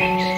change.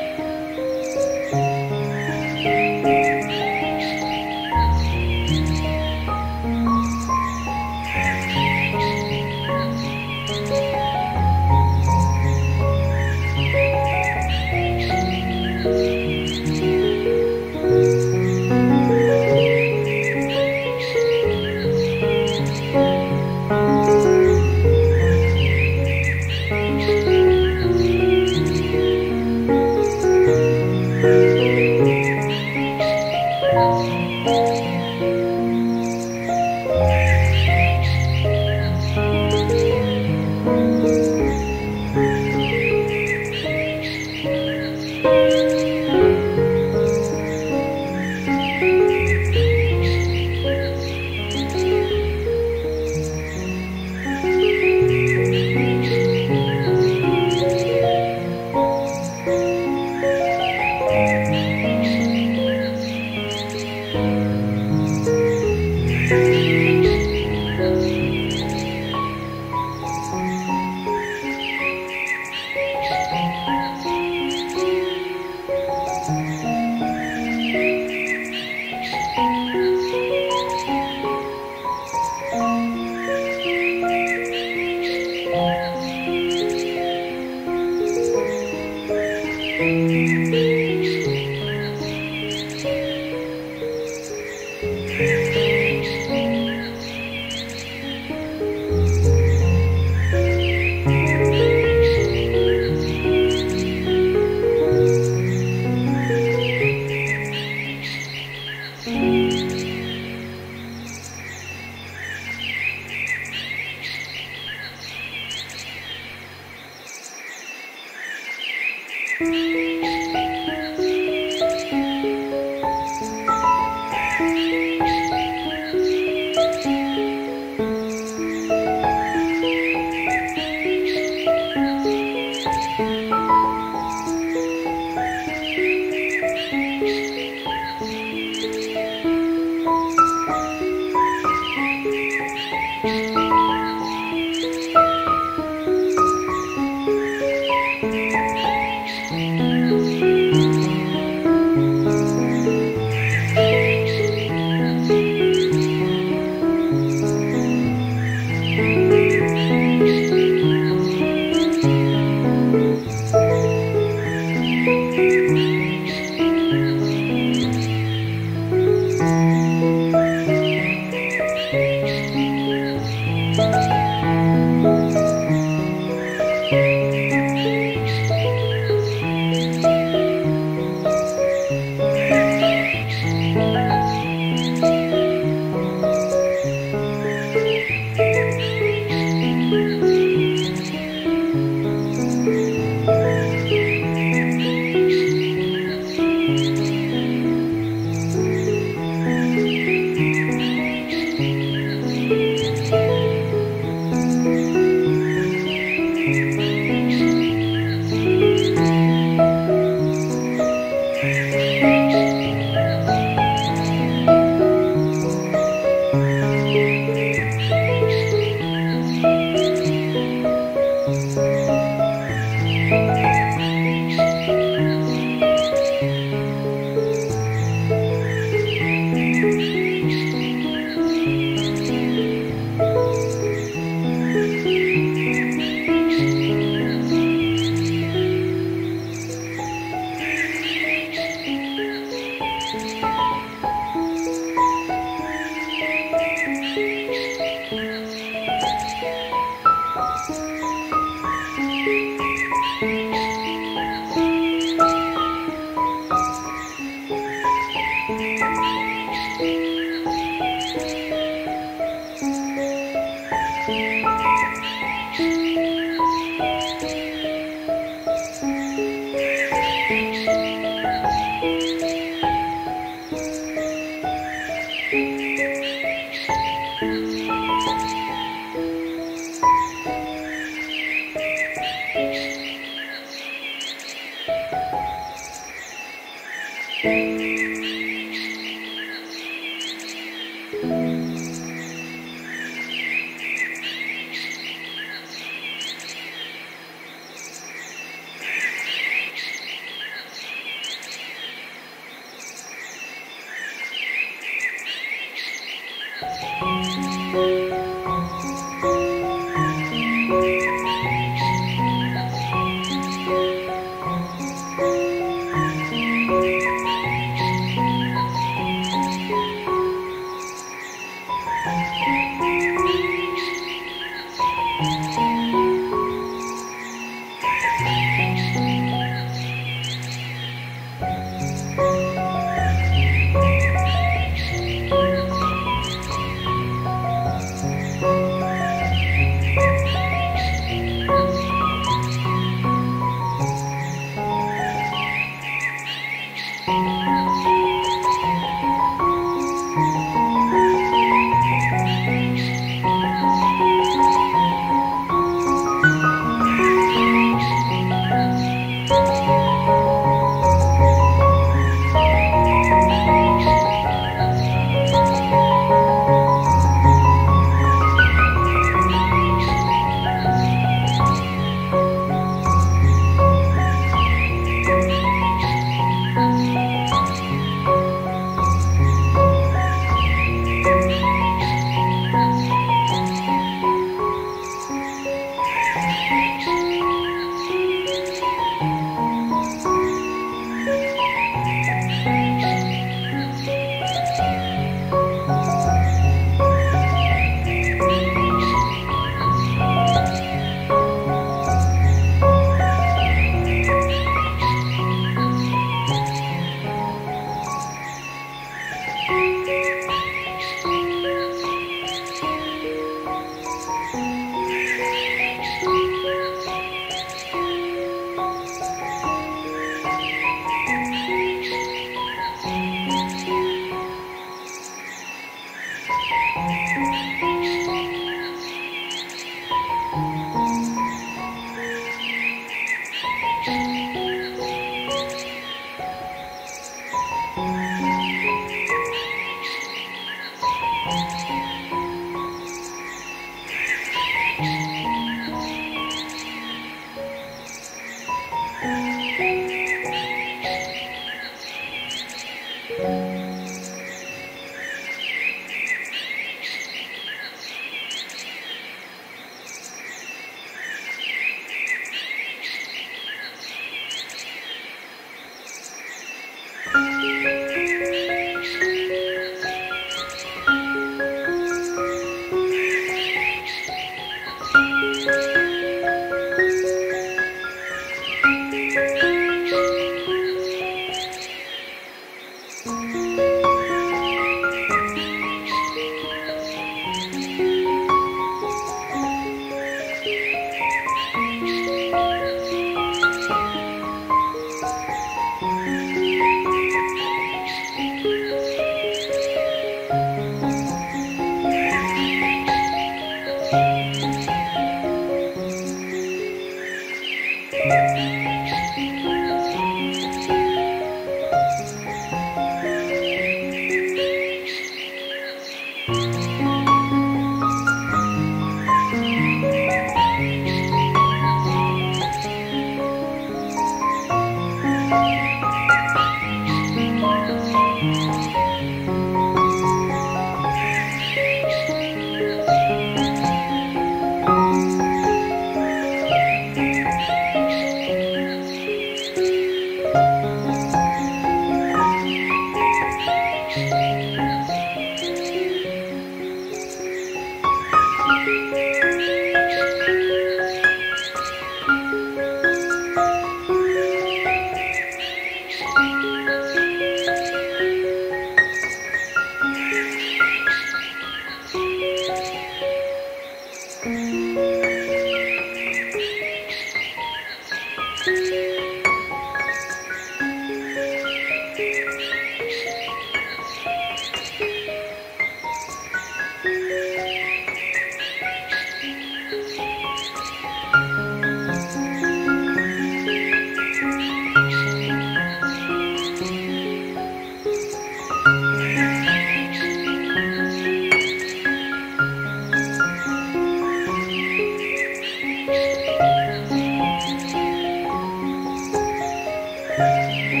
Música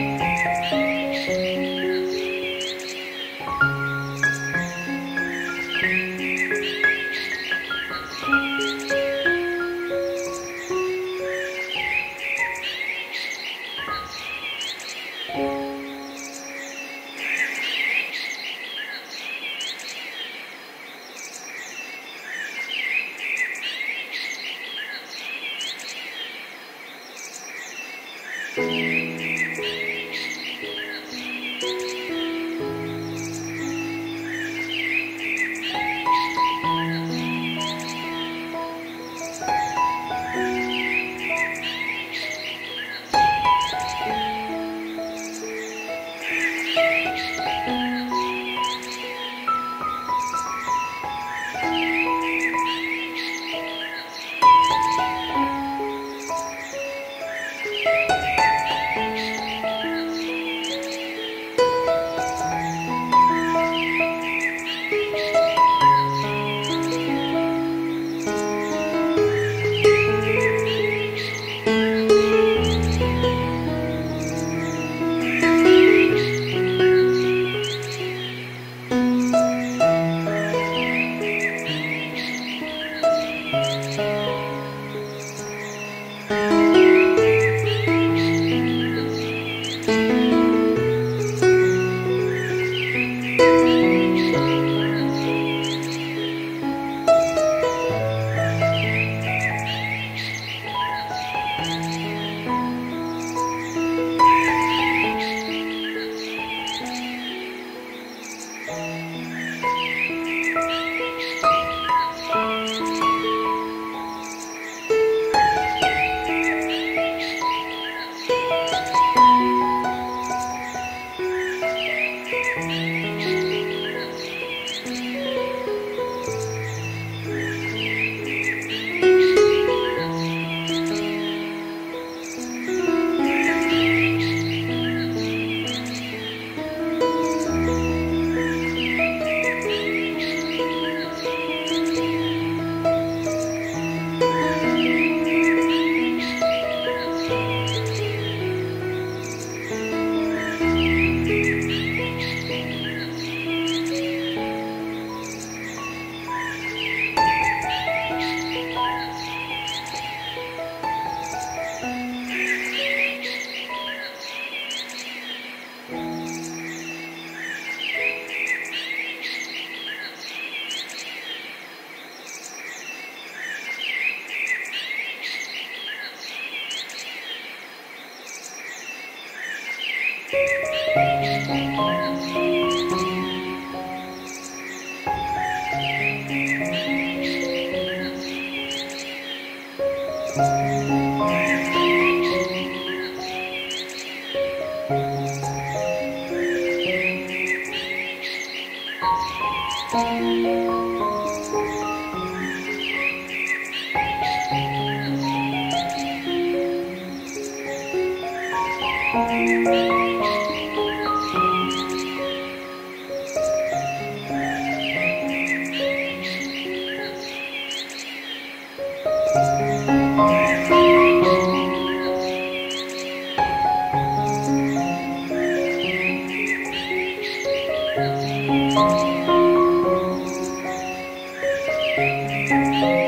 Música